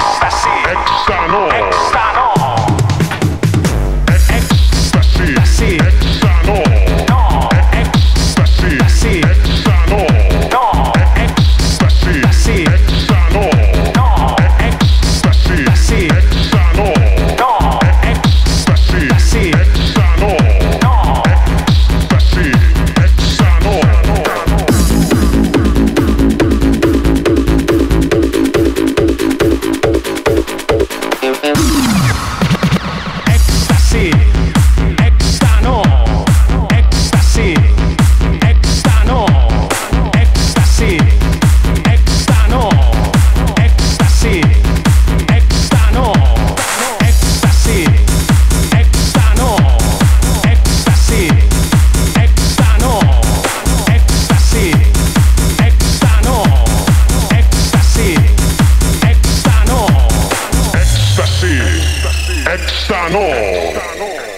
Ecstasy. Ecstasy. Ecstasy.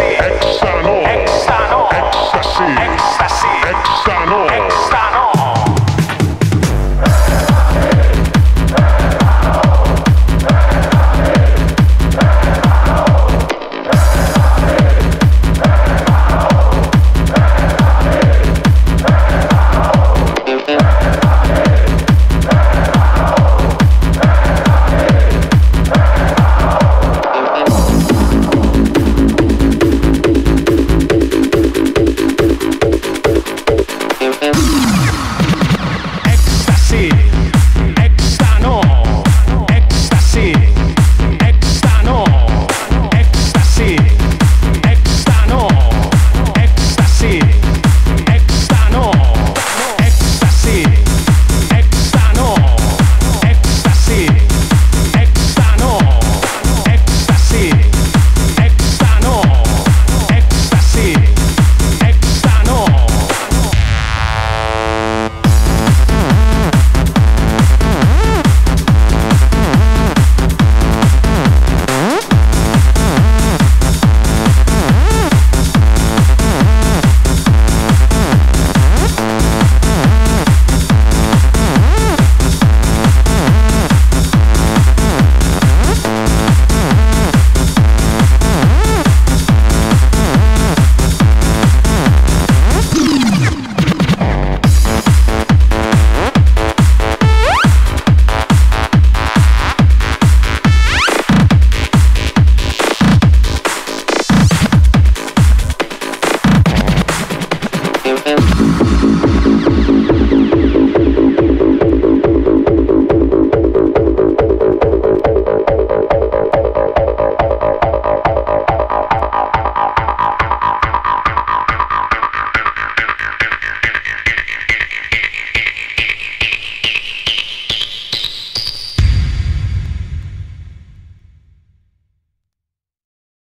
see it.